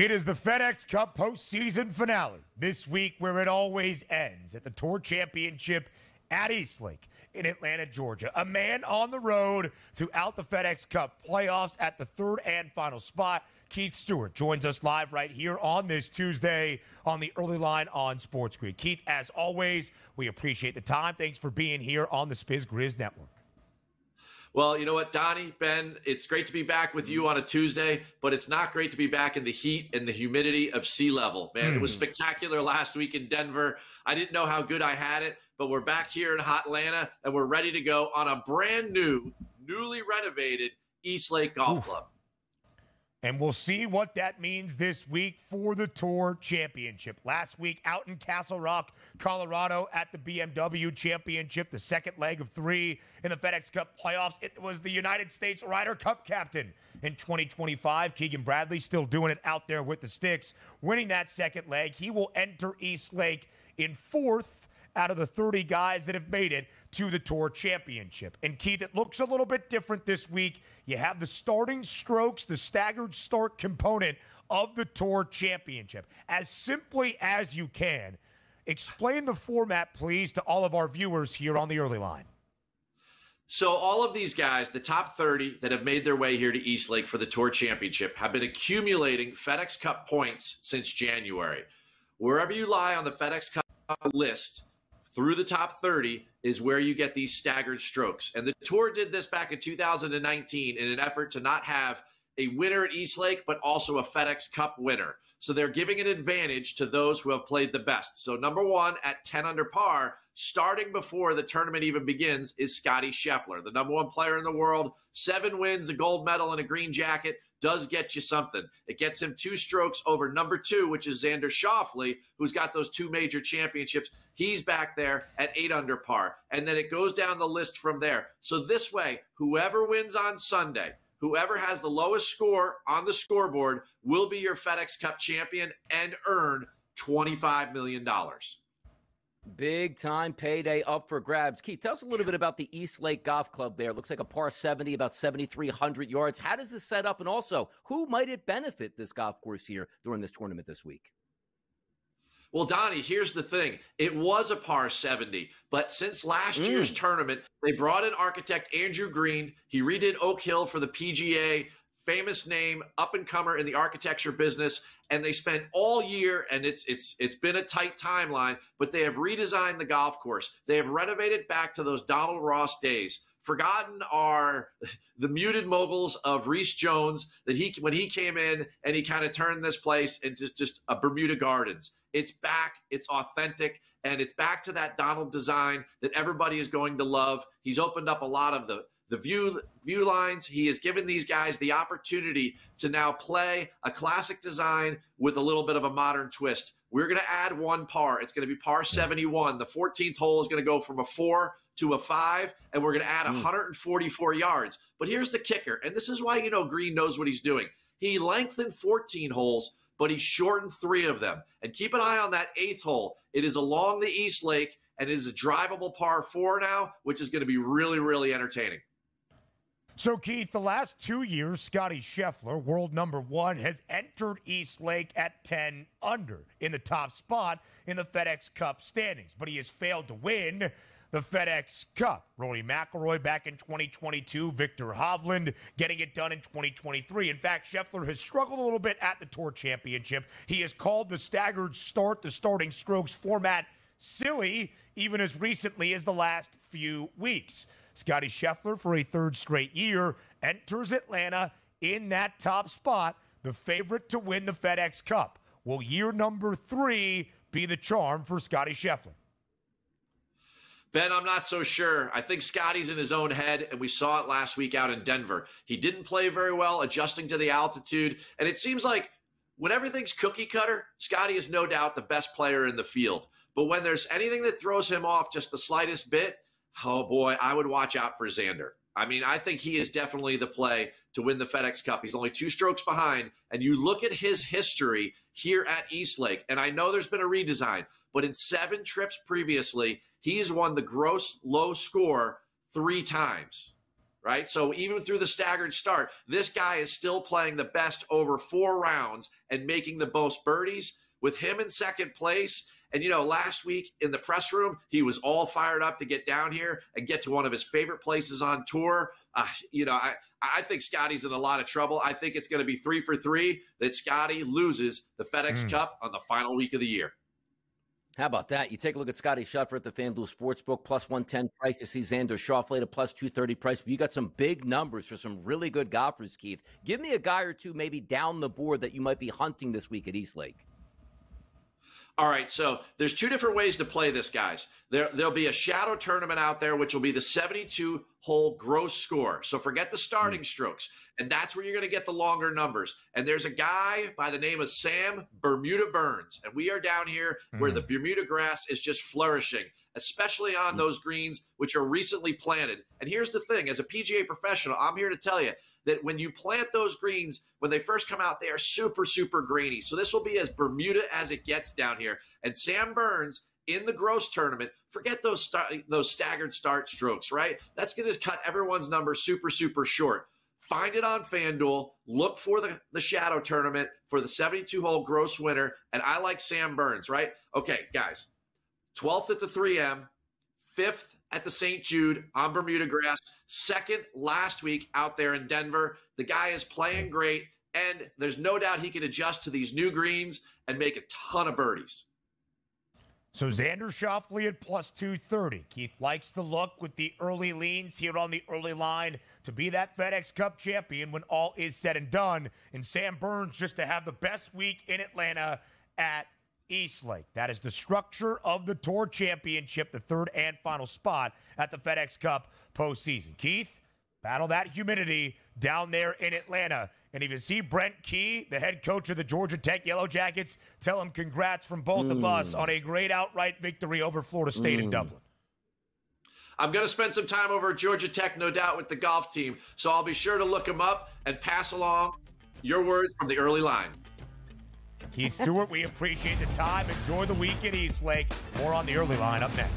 It is the FedEx Cup postseason finale this week, where it always ends at the Tour Championship at Eastlake in Atlanta, Georgia. A man on the road throughout the FedEx Cup playoffs at the third and final spot. Keith Stewart joins us live right here on this Tuesday on the early line on Sports Grid. Keith, as always, we appreciate the time. Thanks for being here on the Spiz Grizz Network. Well, you know what, Donnie, Ben, it's great to be back with you on a Tuesday, but it's not great to be back in the heat and the humidity of sea level. Man, mm. it was hmm. spectacular last week in Denver. I didn't know how good I had it, but we're back here in hot Atlanta and we're ready to go on a brand new, newly renovated East Lake Golf. Club. And we'll see what that means this week for the Tour Championship. Last week out in Castle Rock, Colorado at the BMW Championship, the second leg of three in the FedEx Cup playoffs. It was the United States Ryder Cup captain in 2025. Keegan Bradley still doing it out there with the sticks, winning that second leg. He will enter East Lake in fourth out of the 30 guys that have made it to the Tour Championship. And Keith, it looks a little bit different this week you have the starting strokes, the staggered start component of the Tour Championship. As simply as you can, explain the format, please, to all of our viewers here on the early line. So, all of these guys, the top 30 that have made their way here to East Lake for the Tour Championship, have been accumulating FedEx Cup points since January. Wherever you lie on the FedEx Cup list, through the top 30 is where you get these staggered strokes. And the tour did this back in 2019 in an effort to not have a winner at East Lake, but also a FedEx Cup winner. So they're giving an advantage to those who have played the best. So, number one at 10 under par, starting before the tournament even begins, is Scottie Scheffler, the number one player in the world. Seven wins, a gold medal, and a green jacket does get you something. It gets him two strokes over number two, which is Xander Schauffele, who's got those two major championships. He's back there at eight under par. And then it goes down the list from there. So this way, whoever wins on Sunday, whoever has the lowest score on the scoreboard will be your FedEx Cup champion and earn $25 million. Big time payday up for grabs. Keith, tell us a little bit about the East Lake Golf Club there. It looks like a par 70, about 7,300 yards. How does this set up? And also, who might it benefit this golf course here during this tournament this week? Well, Donnie, here's the thing. It was a par 70, but since last mm. year's tournament, they brought in architect Andrew Green. He redid Oak Hill for the PGA, famous name, up and comer in the architecture business, and they spent all year and it's it's it's been a tight timeline, but they have redesigned the golf course. They have renovated back to those Donald Ross days. Forgotten are the muted moguls of Rees Jones that he when he came in and he kind of turned this place into just a Bermuda Gardens. It's back, it's authentic, and it's back to that Donald design that everybody is going to love. He's opened up a lot of the the view view lines. He has given these guys the opportunity to now play a classic design with a little bit of a modern twist. We're going to add one par. It's going to be par 71. The 14th hole is going to go from a four to a five, and we're going to add mm. 144 yards. But here's the kicker, and this is why you know Green knows what he's doing. He lengthened 14 holes, but he shortened three of them. And keep an eye on that eighth hole. It is along the East Lake, and it is a drivable par four now, which is going to be really, really entertaining. So, Keith, the last two years, Scottie Scheffler, world number one, has entered East Lake at 10 under in the top spot in the FedEx Cup standings, but he has failed to win the FedEx Cup. Rory McIlroy back in 2022, Viktor Hovland getting it done in 2023. In fact, Scheffler has struggled a little bit at the Tour Championship. He has called the staggered start, the starting strokes format silly, even as recently as the last few weeks. Scottie Scheffler, for a third straight year, enters Atlanta in that top spot, the favorite to win the FedEx Cup. Will year number three be the charm for Scottie Scheffler? Ben, I'm not so sure. I think Scottie's in his own head, and we saw it last week out in Denver. He didn't play very well, adjusting to the altitude, and it seems like when everything's cookie cutter, Scottie is no doubt the best player in the field. But when there's anything that throws him off just the slightest bit, oh boy, I would watch out for Xander. I mean, I think he is definitely the play to win the FedEx Cup. He's only two strokes behind. And you look at his history here at East Lake, and I know there's been a redesign, but in seven trips previously, he's won the gross low score three times. right? So even through the staggered start, this guy is still playing the best over four rounds and making the most birdies. With him in second place, and you know, last week in the press room, he was all fired up to get down here and get to one of his favorite places on tour. Uh, you know, I, I think Scottie's in a lot of trouble. I think it's going to be three for three that Scottie loses the FedEx mm. Cup on the final week of the year. How about that? You take a look at Scottie Scheffler at the FanDuel Sportsbook, plus 110 price. You see Xander Schauffele at plus 230 price. But you got some big numbers for some really good golfers, Keith. Give me a guy or two maybe down the board that you might be hunting this week at East Lake. All right, so there's two different ways to play this, guys. There, there'll be a shadow tournament out there, which will be the 72 hole gross score. So forget the starting mm. strokes, and that's where you're going to get the longer numbers. And there's a guy by the name of Sam Bermuda Burns, and we are down here mm. where the Bermuda grass is just flourishing, especially on mm. those greens which are recently planted. And here's the thing: as a PGA professional, I'm here to tell you that when you plant those greens, when they first come out, they are super, super grainy. So this will be as Bermuda as it gets down here. And Sam Burns in the gross tournament, forget those start, those staggered start strokes, right? That's going to cut everyone's number super, super short. Find it on FanDuel. Look for the, the shadow tournament for the 72 hole gross winner. And I like Sam Burns, right? Okay, guys. 12th at the 3M, 5th at the St. Jude on Bermuda grass. Second last week out there in Denver. The guy is playing great, and there's no doubt he can adjust to these new greens and make a ton of birdies. So Xander Schauffele at plus 230. Keith likes the look with the early leans here on the early line to be that FedEx Cup champion when all is said and done. And Sam Burns just to have the best week in Atlanta at Eastlake. That is the structure of the Tour Championship, the third and final spot at the FedEx Cup postseason. Keith, battle that humidity down there in Atlanta. And if you see Brent Key, the head coach of the Georgia Tech Yellow Jackets, tell him congrats from both mm. of us on a great outright victory over Florida State mm. in Dublin. I'm going to spend some time over at Georgia Tech, no doubt, with the golf team. So I'll be sure to look them up and pass along your words from the early line. Keith Stewart, we appreciate the time. Enjoy the week at East Lake. More on the early line up next.